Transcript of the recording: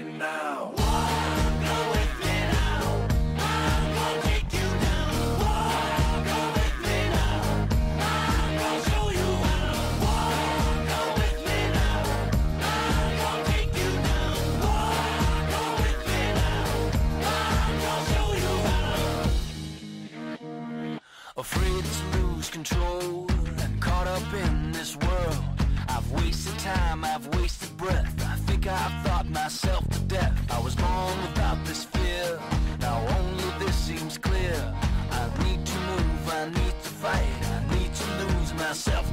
now. Afraid to lose control caught up in this world. I've wasted time, I've wasted breath think I thought myself to death. I was wrong without this fear. Now only this seems clear. I need to move, I need to fight. I need to lose myself